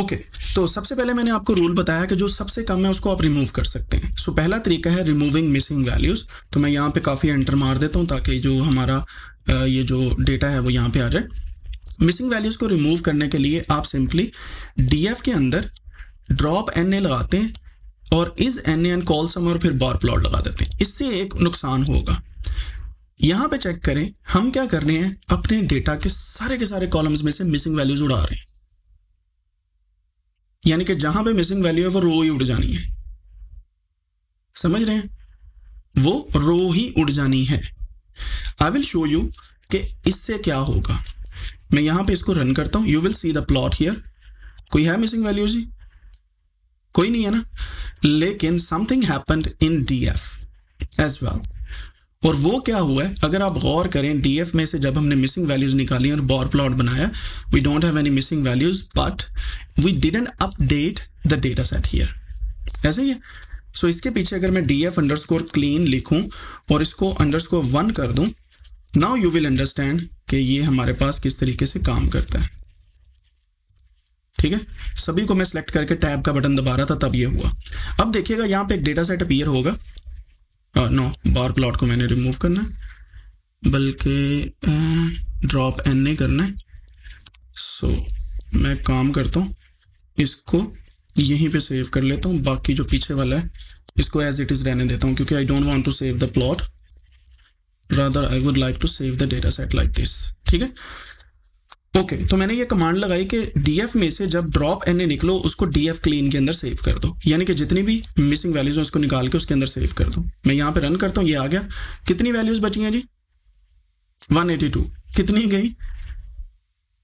Okay तो सबसे पहले मैंने आपको रूल बताया कि जो सबसे कम है उसको आप रिमूव कर सकते हैं। सो so, पहला तरीका है रिमूविंग मिसिंग वैल्यूज़ तो मैं यहाँ पे काफ़ी एंटर मार देता हूँ ताकि जो हमारा ये जो डेटा है वो यहाँ पे आ जाए। मिसिंग वैल्यूज़ को रिमूव करने के लिए आप सिंपली डीएफ के अंदर ड्रॉप एन ए लगाते हैं और is N N col sum और फिर बार प्लॉट लगा देते हैं। इससे एक नुकसान होगा। यहाँ पे चेक करें हम क्या कर रहे हैं? अपने डेटा के सारे के सारे कॉलम्स में से मिसिंग वैल्यूज़ उड़ा रहे हैं। यानी कि जहाँ पे मिसिंग वैल्यू है, वो रो ही उड़ जानी है। समझ रहे हैं? वो रो ही उड़ जानी है। आई विल शो यू कि इससे क्या होगा। मैं यहाँ पे इसको रन करता हूँ। You will see the plot here कोई है मिसिंग वैल्यू जी? कोई नहीं है ना? लेकिन something happened in D F as well और वो क्या हुआ है? अगर आप गौर करें डीएफ में से जब हमने मिसिंग वैल्यूज़ निकाली और बॉर प्लॉट बनाया we don't have any missing values but we didn't update the data set here ऐसे ही है? सो so, इसके पीछे अगर मैं D F underscore clean लिखूं और इसको अंडर स्कोर वन कर दूँ नाउ यू विल अंडरस्टैंड कि ये हमारे पास किस तरीके से काम करता है। ठीक है? सभी को मैं सिलेक्ट करके टैब का बटन दबा रहा था तब ये हुआ। अब देखिएगा यहाँ पे एक डेटा सेट अपीयर होगा। नो बार प्लॉट को मैंने रिमूव करना है बल्कि ड्रॉप एन नहीं करना है। सो so, मैं काम करता हूँ इसको यहीं पे सेव कर लेता हूँ बाकी जो पीछे वाला है इसको एज इट इज़ रहने देता हूँ क्योंकि I don't want to save the plot rather I would like to save the data set like this ठीक है? ओके okay, तो मैंने ये कमांड लगाई कि डीएफ में से जब ड्रॉप एन ए निकलो उसको डीएफ क्लीन के अंदर सेव कर दो। यानी कि जितनी भी मिसिंग वैल्यूज़ उसको निकाल के उसके अंदर सेव कर दो। मैं यहाँ पे रन करता हूँ ये आ गया। कितनी वैल्यूज़ बची हैं जी? 182 कितनी गई?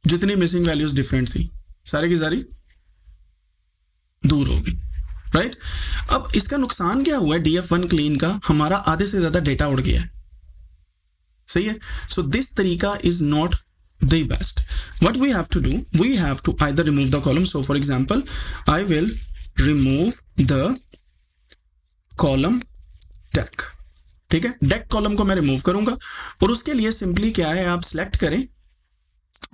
जितनी मिसिंग वैल्यूज़ डिफरेंट थी। सारी की सारी दूर हो गई। राइट अब इसका नुकसान क्या हुआ है डीएफ वन क्लीन का? हमारा आधे से ज़्यादा डेटा उड़ गया सही है? सो दिस तरीका is not the best what we have to do, we have to either remove the column. So, for example, i will remove the column deck. ठीक है? डेक कॉलम को मैं रिमूव करूँगा। और उसके लिए सिंपली क्या है? आप सिलेक्ट करें।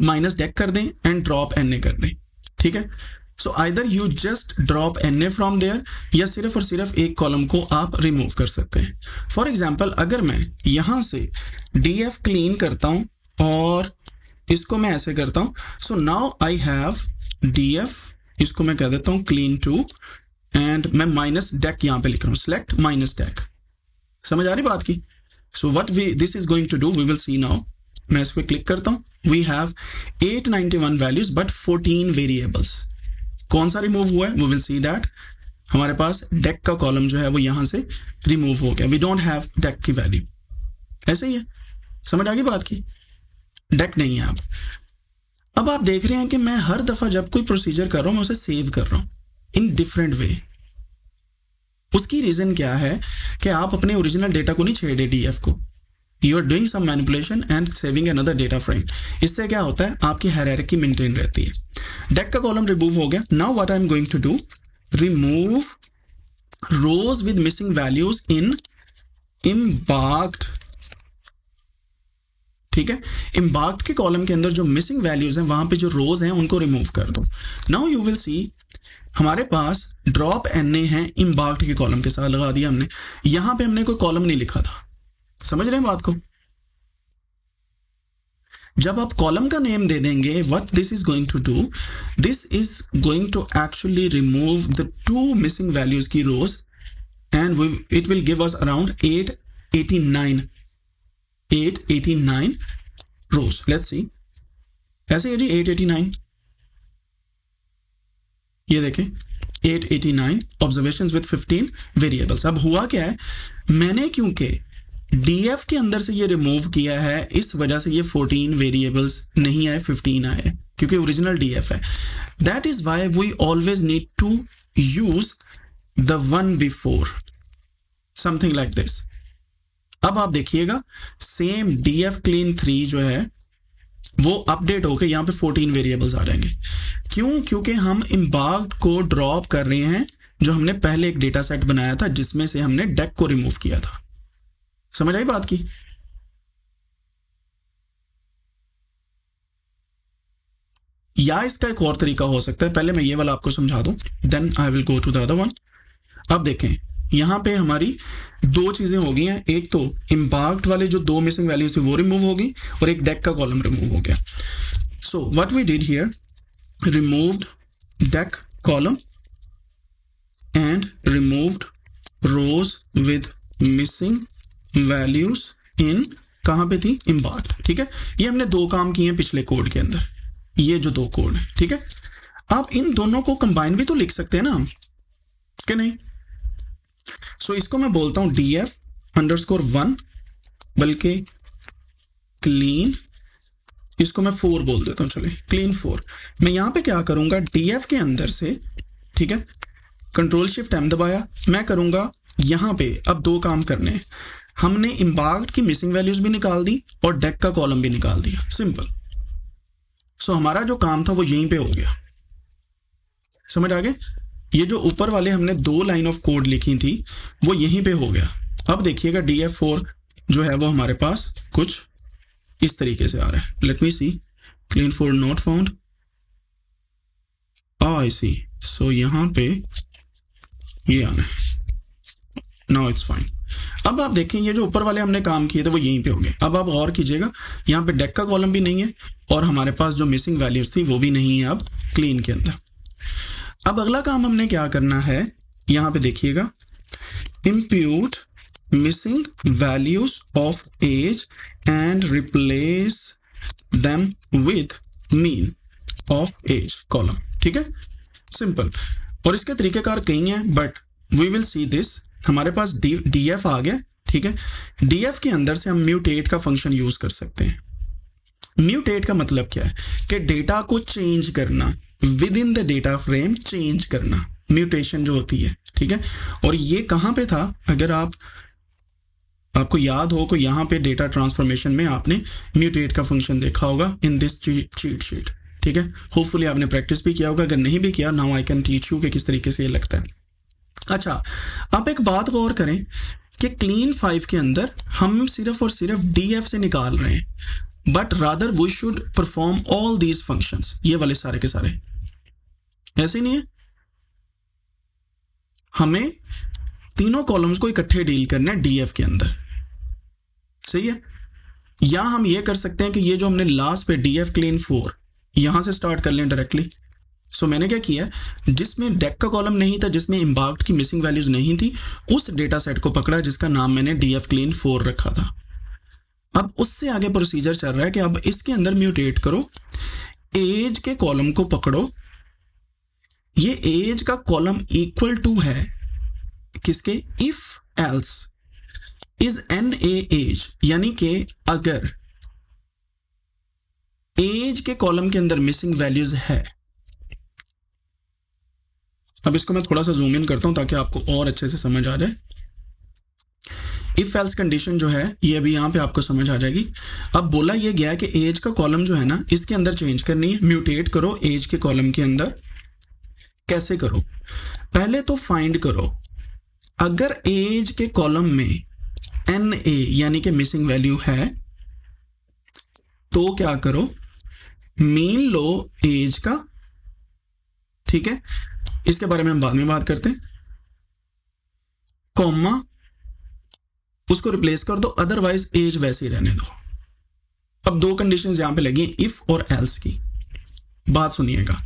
माइनस डेक कर दें एंड ड्रॉप एन ए कर दें। ठीक है? So either you just drop N A from there या सिर्फ़ और सिर्फ़ एक कॉलम को आप रिमूव कर सकते हैं। फॉर एग्ज़ाम्पल अगर मैं यहाँ से डी एफ़ क्लीन करता हूँ और इसको मैं ऐसे करता हूँ। So now I have D F इसको मैं कह देता हूँ क्लीन टू एंड मैं माइनस डेक यहाँ पे लिख रहा हूँ। सिलेक्ट माइनस डेक समझ आ रही बात की? So what we this is going to do we will see now मैं इस पर क्लिक करता हूँ। We have 891 values but 14 variables कौन सा रिमूव हुआ है? वी विल सी दैट हमारे पास डेक का कॉलम जो है, वो यहाँ से रिमूव हो गया। वी डोंट हैव डेक की वैल्यू ऐसे ही है। समझ आ गई बात की? डेक नहीं है अब। अब आप देख रहे हैं कि मैं हर दफ़ा जब कोई प्रोसीजर कर रहा हूँ, मैं उसे सेव कर रहा हूँ इन डिफरेंट वे उसकी रीजन क्या है कि आप अपने ओरिजिनल डेटा को नहीं छेड़े डीएफ को। You are doing some manipulation and saving another data frame इससे क्या होता है? आपकी हैरारकी मेंटेन रहती है। डेक का कॉलम रिमूव हो गया। Now what I am going to do remove rows with missing values in embarked ठीक है? इम्बार्क्ड के कॉलम के अंदर जो मिसिंग वैल्यूज़ हैं, वहाँ पे जो रोज हैं, उनको रिमूव कर दो। नाउ यू विल सी हमारे पास ड्रॉप एन ए है इम्बार्क्ड के कॉलम के साथ, लगा दिया हमने। यहाँ पे हमने कोई कॉलम नहीं लिखा था। समझ रहे हैं बात को? जब आप कॉलम का नेम दे देंगे what this is going to do this is going to actually remove the two missing values की rows and it will give us around eight eighty nine eight eighty nine rows let's see ऐसे है जी eight eighty nine ये देखें 889 observations with 15 variables अब हुआ क्या है? मैंने क्योंकि डीएफ के अंदर से ये रिमूव किया है, इस वजह से ये 14 वेरिएबल्स नहीं आए 15 आए, क्योंकि ओरिजिनल डीएफ है। That is why we always need to use the one before something like this अब आप देखिएगा सेम डीएफ क्लीन थ्री जो है, वो अपडेट होकर यहाँ पे 14 वेरिएबल्स आ जाएँगे। क्यों? क्योंकि हम इम्बार्ड को ड्रॉप कर रहे हैं, जो हमने पहले एक डेटा सेट बनाया था, जिसमें से हमने डेक को रिमूव किया था। समझ आई बात की? या इसका एक और तरीका हो सकता है, पहले मैं ये वाला आपको समझा दूँ then I will go to the other one अब देखें यहाँ पे हमारी दो चीज़ें हो गई हैं। एक तो इम्पाक्ट वाले जो दो मिसिंग वैल्यूज़ थी, वो रिमूव हो गई और एक डेक का कॉलम रिमूव हो गया। So what we did here removed deck column and removed rows with missing values in कहाँ पे थी? इम्पार्ट ठीक है? ये हमने दो काम किए हैं पिछले कोड के अंदर। ये जो दो कोड है, ठीक है? आप इन दोनों को कंबाइन भी तो लिख सकते हैं ना हम, कि नहीं? सो इसको मैं बोलता हूँ D F under score one बल्कि क्लीन इसको मैं फोर बोल देता हूँ चले क्लीन फोर मैं यहाँ पे क्या करूँगा डीएफ के अंदर से ठीक है कंट्रोल शिफ्ट एम दबाया मैं करूँगा यहाँ पे अब दो काम करने हैं। हमने इम्बार्ड की मिसिंग वैल्यूज़ भी निकाल दी और डेक का कॉलम भी निकाल दिया सिंपल सो so, हमारा जो काम था वो यहीं पे हो गया। समझ आ गए? ये जो ऊपर वाले हमने दो लाइन ऑफ़ कोड लिखी थी, वो यहीं पे हो गया। अब देखिएगा डी एफ़ फोर जो है वो हमारे पास कुछ इस तरीके से आ रहा है। Let me see clean four not found I see so यहाँ पे ये आना है। नाउ इट्स फाइन अब आप देखें, ये जो ऊपर वाले हमने काम किए थे, वो यहीं पे हो गए। अब आप गौर कीजिएगा, यहाँ पे डेक का कॉलम भी नहीं है और हमारे पास जो मिसिंग वैल्यूज़ थी, वो भी नहीं है अब क्लीन के अंदर। अब अगला काम हमने क्या करना है, यहाँ पे देखिएगा। Impute missing values of age and replace them with mean of age column ठीक है? सिंपल और इसके तरीकेकार कई हैं but we will see this हमारे पास डी एफ़ आ गया, ठीक है? डीएफ के अंदर से हम म्यूटेट का फ़ंक्शन यूज़ कर सकते हैं। म्यूटेट का मतलब क्या है? कि डेटा को चेंज करना। Within the data frame change करना म्यूटेशन जो होती है, ठीक है? और ये कहाँ पे था? अगर आप, आपको याद हो कि यहाँ पे डेटा ट्रांसफॉर्मेशन में आपने म्यूटेट का फ़ंक्शन देखा होगा इन दिस चीट शीट ठीक है? होपफुली आपने प्रैक्टिस भी किया होगा। अगर नहीं भी किया now I can teach you कि किस तरीके से ये लगता है। अच्छा आप एक बात गौर करें कि क्लीन फाइव के अंदर हम सिर्फ़ और सिर्फ़ डी एफ़ से निकाल रहे हैं। But rather we should perform all these function ये वाले सारे के सारे। ऐसे नहीं है? हमें तीनों कॉलम्स को इकट्ठे डील करना है डीएफ के अंदर। सही है? या हम ये कर सकते हैं कि ये जो हमने लास्ट पे डीएफ क्लीन फोर यहाँ से स्टार्ट कर लें डायरेक्टली सो so, मैंने क्या किया जिसमें डेक का कॉलम नहीं था जिसमें इम्बाक्ट की मिसिंग वैल्यूज़ नहीं थी उस डेटा सेट को पकड़ा जिसका नाम मैंने डी एफ़ क्लीन फोर रखा था। अब उससे आगे प्रोसीजर चल रहा है कि अब इसके अंदर म्यूटेट करो एज के कॉलम को पकड़ो। ये एज का कॉलम इक्वल टू है किसके? If else is N A age यानी कि अगर एज के कॉलम के अंदर मिसिंग वैल्यूज़ है अब इसको मैं थोड़ा सा जूम इन करता हूँ ताकि आपको और अच्छे से समझ आ जाए। इफ़ एल्स कंडीशन जो है, ये अभी यहाँ पे आपको समझ आ जाएगी। अब बोला ये गया है कि एज का कॉलम जो है ना, इसके अंदर चेंज करनी है। म्यूटेट करो एज के कॉलम के अंदर। कैसे करो? पहले तो फाइंड करो। अगर एज के कॉलम में एन ए यानी कि मिसिंग वैल्यू है तो क्या करो? मीन लो एज का, ठीक है? इसके बारे में हम बाद में बात करते हैं। कॉमा, उसको रिप्लेस कर दो अदरवाइज़ एज वैसे ही रहने दो। अब दो कंडीशन यहाँ पे लगी इफ़ और एल्स की। बात सुनिएगा।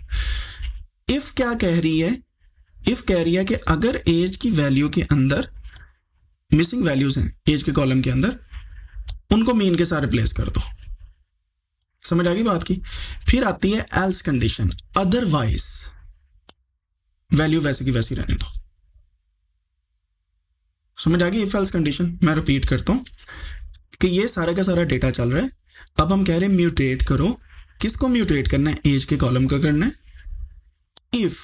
इफ़ क्या कह रही है? इफ़ कह रही है कि अगर एज की वैल्यू के अंदर मिसिंग वैल्यूज़ हैं एज के कॉलम के अंदर, उनको मीन के साथ रिप्लेस कर दो। समझ आ गई बात की? फिर आती है एल्स कंडीशन अदरवाइज़ वैल्यू वैसे की वैसी रहने दो। समझ आ गई इफ़ एल्स कंडीशन मैं रिपीट करता हूँ कि ये सारा का सारा डेटा चल रहा है। अब हम कह रहे हैं म्यूटेट करो। किसको म्यूटेट करना है? एज के कॉलम का करना है। इफ़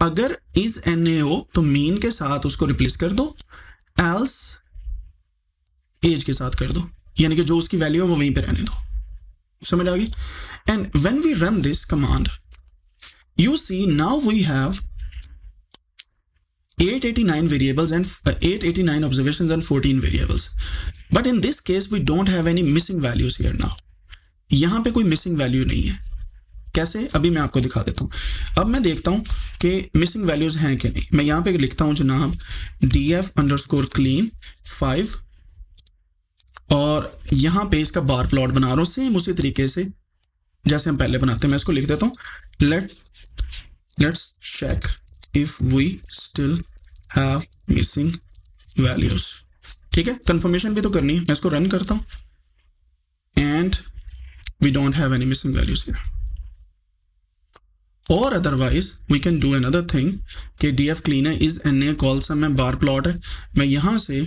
अगर इज़ एन ए हो तो मीन के साथ उसको रिप्लेस कर दो। एल्स एज के साथ कर दो। यानी कि जो उसकी वैल्यू है, वो वहीं पे रहने दो। समझ आ गई? And when we run this command you see now we have 889 variables and uh, 889 observations and 14 variables. But in this case we don't have any missing values here now. यहाँ पे कोई मिसिंग वैल्यू नहीं है। कैसे? अभी मैं आपको दिखा देता हूँ। अब मैं देखता हूँ कि मिसिंग वैल्यूज़ हैं कि नहीं। मैं यहाँ पे लिखता हूँ जनाब D F underscore clean five और यहाँ पे इसका बार प्लॉट बना रहा हूँ। सेम उसी तरीके से जैसे हम पहले बनाते हैं मैं इसको लिख देता हूँ। Let let's check if we still have missing values. ठीक है? कंफर्मेशन भी तो करनी है। मैं इसको रन करता हूँ। And we don't have any missing values here और otherwise we can do another thing कि डी एफ़ है। इज़ एन ए कॉल सा मैं बार प्लॉट है। मैं यहाँ से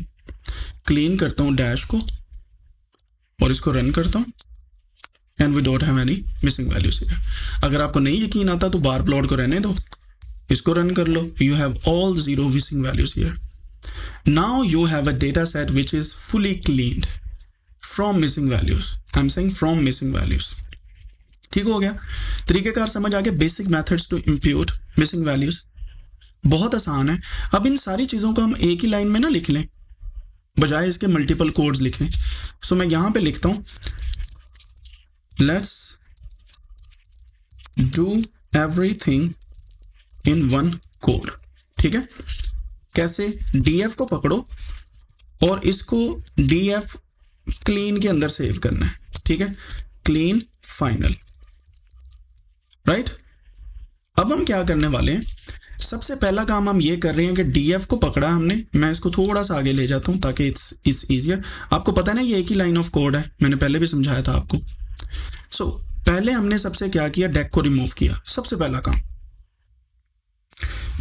क्लीन करता हूँ डैश को। और इसको रन करता हूँ। And we don't have any missing values here अगर आपको नहीं यकीन आता तो बार प्लॉट को रहने दो। इसको रन कर लो। You have all zero missing values here now you have a data set which is fully clean from missing values I am saying from missing values ठीक हो गया? तरीकेकार समझ आ गया? Basic methods to impute missing values बहुत आसान है। अब इन सारी चीज़ों को हम एक ही लाइन में ना लिख लें। बजाय इसके मल्टीपल कोड्स लिखें। सो so, मैं यहाँ पे लिखता हूँ। Let's do everything in one code, ठीक है? कैसे? Df को पकड़ो और इसको df क्लीन के अंदर सेव करना है, ठीक है? क्लीन फाइनल राइट अब हम क्या करने वाले हैं? सबसे पहला काम हम ये कर रहे हैं कि डीएफ को पकड़ा हमने। मैं इसको थोड़ा सा आगे ले जाता हूँ ताकि इट्स इट्स इजियर आपको पता है ना ये एक ही लाइन ऑफ़ कोड है। मैंने पहले भी समझाया था आपको। सो so, पहले हमने सबसे क्या किया? डेक को रिमूव किया। सबसे पहला काम।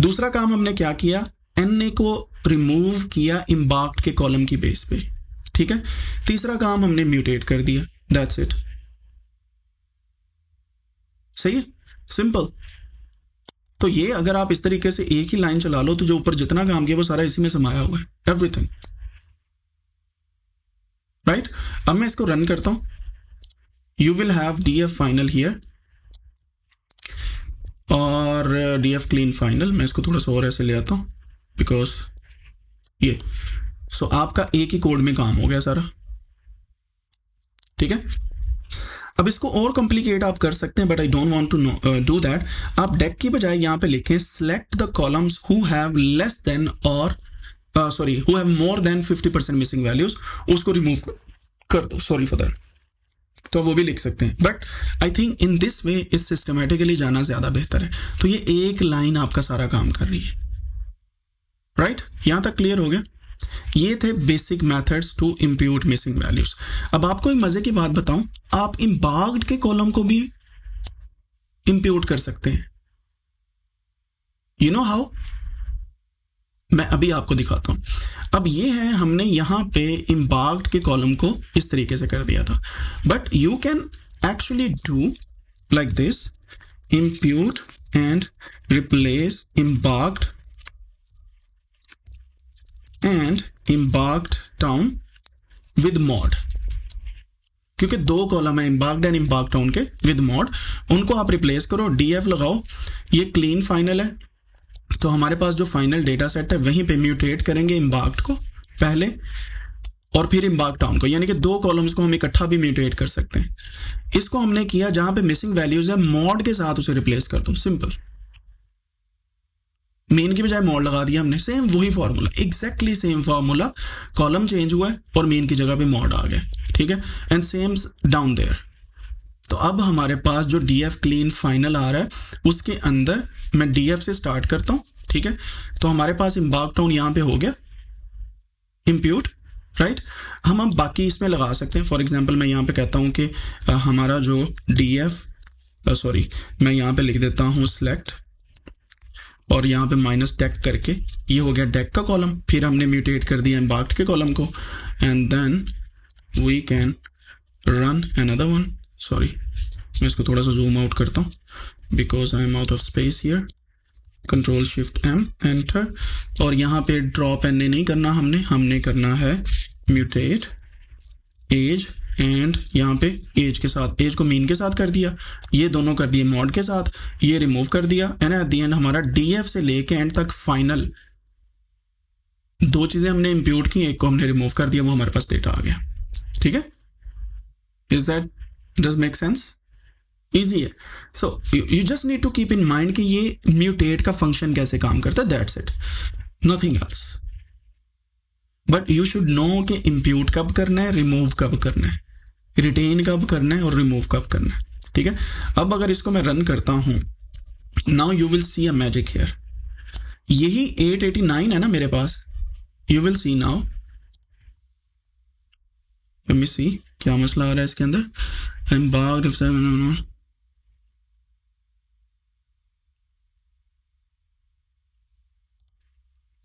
दूसरा काम हमने क्या किया? एन ए को रिमूव किया इम्बाक्ट के कॉलम की बेस पे। ठीक है? तीसरा काम हमने म्यूटेट कर दिया। दैट्स इट सही है? सिंपल तो ये अगर आप इस तरीके से एक ही लाइन चला लो तो जो ऊपर जितना काम किया वो सारा इसी में समाया हुआ है। एवरीथिंग राइट अब मैं इसको रन करता हूँ। Will have D F final here और डी एफ़ क्लीन फाइनल मैं इसको थोड़ा सा और ऐसे ले आता हूँ बिकॉज़ ये सो so, आपका एक ही कोड में काम हो गया सारा। ठीक है? अब इसको और कॉम्प्लिकेट आप कर सकते हैं but I don't want to do that आप डेक की बजाय यहाँ पे लिखें select the columns who have less than or sorry who have more than 50 percent missing values उसको रिमूव कर दो। सॉरी फॉर दैट तो वो भी लिख सकते हैं। But I think in this way इस सिस्टमेटिकली जाना ज़्यादा बेहतर है। तो ये एक लाइन आपका सारा काम कर रही है। Right right? यहाँ तक क्लियर हो गया? ये थे basic methods to impute missing values अब आपको एक मज़े की बात बताऊँ, आप इम्बाग्ड के कॉलम को भी इंप्यूट कर सकते हैं। यू नो हाउ मैं अभी आपको दिखाता हूँ। अब ये है, हमने यहाँ पे इम्बाग्ड के कॉलम को इस तरीके से कर दिया था। But you can actually do like this impute and replace embarked and embarked town with mode क्योंकि दो कॉलम है इम्बाग्ड एंड इम्बाग टाउन के विद मॉड उनको आप रिप्लेस करो डीएफ लगाओ। ये क्लीन फाइनल है। तो हमारे पास जो फाइनल डेटा सेट है, वहीं पे म्यूटेट करेंगे इम्बाक्ट को, पहले, और फिर इम्बाग टाउन को। यानी कि दो कॉलम्स को हम इकट्ठा भी म्यूटेट कर सकते हैं। इसको हमने किया जहाँ पे मिसिंग वैल्यूज़ है मॉड के साथ उसे रिप्लेस कर दो। सिंपल मेन की बजाय मॉड लगा दिया हमने। सेम वही formula exactly same formula column change हुआ है, और मेन की जगह पे मॉड आ गया। ठीक है? एंड सेम डाउन देयर तो अब हमारे पास जो डी एफ़ क्लीन फाइनल आ रहा है, उसके अंदर मैं डी एफ़ से स्टार्ट करता हूँ, ठीक है? तो हमारे पास इम्बाग टाउन यहाँ पे हो गया। इम्प्यूट राइट हम अब बाकी इसमें लगा सकते हैं। फॉर एग्ज़ाम्पल मैं यहाँ पे कहता हूँ कि हमारा जो डी एफ़ सॉरी मैं यहाँ पे लिख देता हूँ सिलेक्ट और यहाँ पे माइनस डेक करके, ये हो गया डेक का कॉलम फिर हमने म्यूटेट कर दिया एम्बाक्ट के कॉलम को। And then we can run another one sorry मैं इसको थोड़ा सा जूम आउट करता हूँ because I am out of space here control shift M enter और यहाँ पे ड्रॉप एन नहीं करना हमने हमने करना है म्यूटेट एज एंड यहाँ पे एज के साथ एज को मीन के साथ कर दिया। ये दोनों कर दिए मॉड के साथ, ये रिमूव कर दिया एंड एट दी एंड हमारा डीएफ से लेके एंड तक फाइनल दो चीज़ें हमने इम्प्यूट की, एक को हमने रिमूव कर दिया, वो हमारे पास डेटा आ गया। ठीक है? Is that does make sense easy है. So you just need to keep in mind कि ये म्यूटेट का फ़ंक्शन कैसे काम करता है. That's it nothing else but you should know कि इंप्यूट कब करना है रिमूव कब करना है. रिटेन कब करना है और रिमूव कब करना है. ठीक है? अब अगर इसको मैं रन करता हूँ now you will see a magic here यही 889 है ना मेरे पास? You will see now see क्या मसला आ रहा है इसके अंदर? M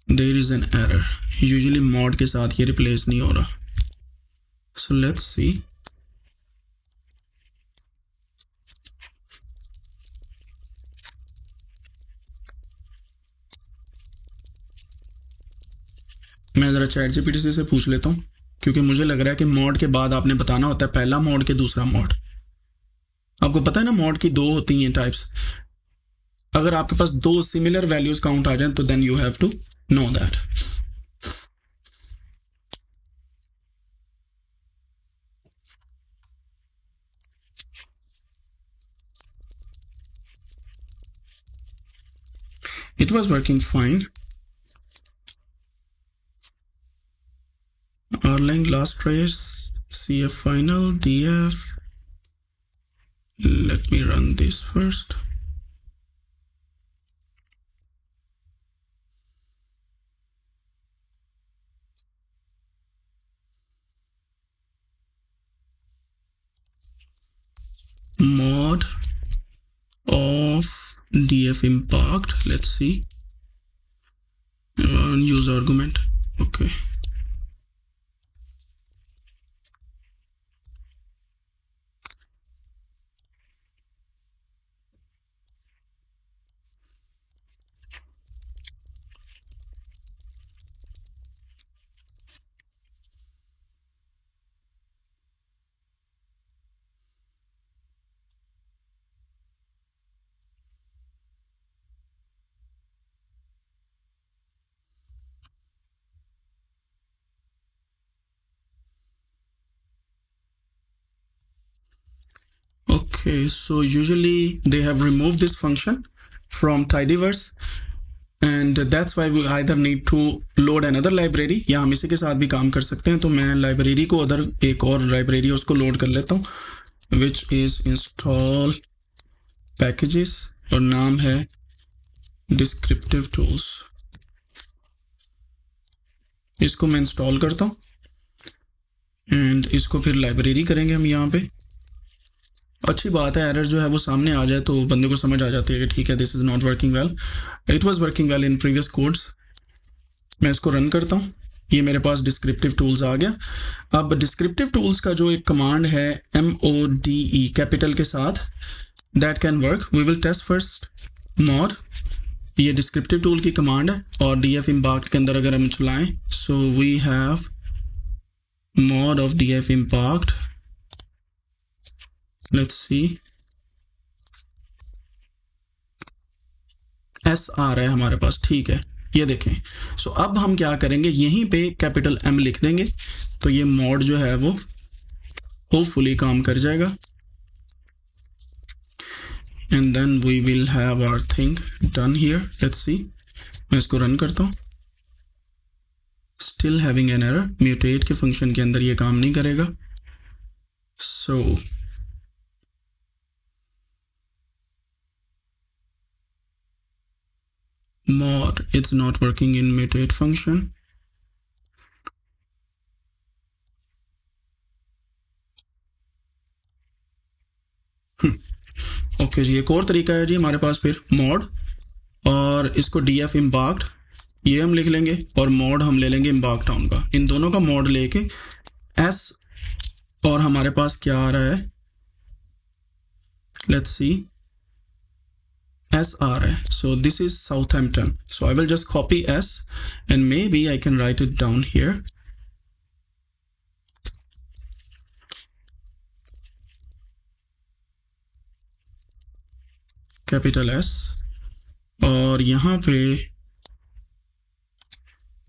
there is an error usually mod के साथ ये रिप्लेस नहीं हो रहा। सो लेट्स सी मैं ज़रा चैट जीपीटी से पूछ लेता हूँ, क्योंकि मुझे लग रहा है कि मॉड के बाद आपने बताना होता है, पहला मॉड के दूसरा मॉड आपको पता है ना मॉड की दो होती हैं टाइप्स अगर आपके पास दो सिमिलर वैल्यूज़ काउंट आ जाए तो then you have to know that. It was working fine. Erlang last trace, CF final, DF. Let me run this first. Of df impact. Let's see. Use argument? Okay okay, so usually they have removed this function from tidyverse, and that's why we either need to load another library, या हम इसी के साथ भी काम कर सकते हैं तो मैं लाइब्रेरी को उधर एक और लाइब्रेरी उसको लोड कर लेता हूँ विच इज़ इंस्टॉल पैकेजेस और नाम है डिस्क्रिप्टिव टूल्स इसको मैं इंस्टॉल करता हूँ एंड इसको फिर लाइब्रेरी करेंगे हम यहाँ पे। अच्छी बात है एरर जो है वो सामने आ जाए तो बंदे को समझ आ जाती है कि ठीक है this is not working well it was working well in previous codes मैं इसको रन करता हूँ। ये मेरे पास डिस्क्रिप्टिव टूल्स आ गया। अब डिस्क्रिप्टिव टूल्स का जो एक कमांड है M O D E capital के साथ that can work we will test first mod ये डिस्क्रिप्टिव टूल की कमांड है और डी एफ़ इम्पैक्ट के अंदर अगर हम चलाएँ so we have mod of df impact. Let's see. S आ रहा है हमारे पास ठीक है। ये देखें। सो अब हम क्या करेंगे? यहीं पे कैपिटल एम लिख देंगे। तो ये मॉड जो है वो होपफुली काम कर जाएगा। And then we will have our thing done here let's see मैं इसको रन करता हूँ। Still having an error mutate के फ़ंक्शन के अंदर ये काम नहीं करेगा। So so, mod it's not working in mutate function. Okay जी, एक और तरीका है जी हमारे पास फिर मॉड, और इसको डी एफ़ इम्पैक्ट ये हम लिख लेंगे, और मॉड हम ले लेंगे इम्बाक टाउन का। इन दोनों का मॉड लेके एस और हमारे पास क्या आ रहा है? Let's see एस आ रहा है so this is Southampton so I will just copy S and maybe I can write it down here capital S और यहां पे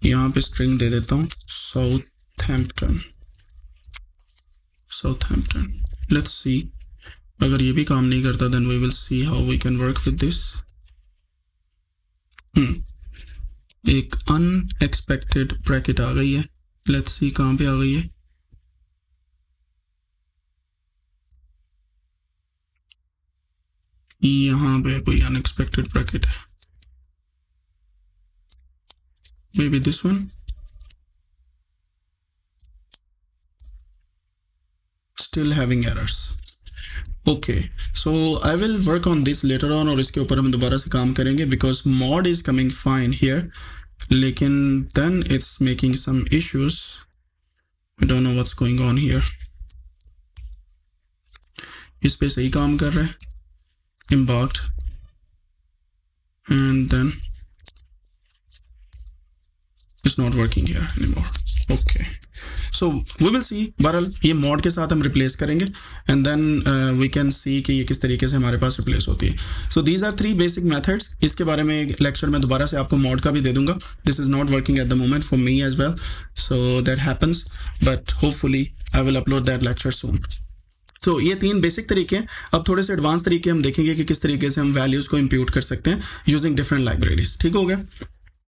यहाँ पे स्ट्रिंग दे देता हूँ Southampton Southampton let's see अगर ये भी काम नहीं करता then we will see how we can work with this एक अनएक्सपेक्टेड ब्रैकेट आ गई है. लेट्स सी कहाँ पे आ गई है. यहाँ पे कोई अनएक्सपेक्टेड ब्रैकेट है. Maybe this one. Still having errors. Okay so I will work on this later on और इसके ऊपर हम दोबारा से काम करेंगे because mod is coming fine here लेकिन then it's making some issues I don't know what's going on here इस पे सही काम कर रहे हैं। Impact and then it's not working here anymore okay. So, we will see. बहरहाल, ये मॉड के साथ हम रिप्लेस करेंगे and then we can see कि ये किस तरीके से हमारे पास रिप्लेस होती है। So these are three basic methods इसके बारे में एक लेक्चर में दोबारा से आपको मॉड का भी दे दूँगा। This is not working at the moment for me as well so that happens but hopefully I will upload that lecture soon so ये तीन बेसिक तरीके हैं। अब थोड़े से एडवांस तरीके हम देखेंगे कि किस तरीके से हम वैल्यूज़ को इम्प्यूट कर सकते हैं यूजिंग डिफरेंट लाइब्रेरीज ठीक हो गया?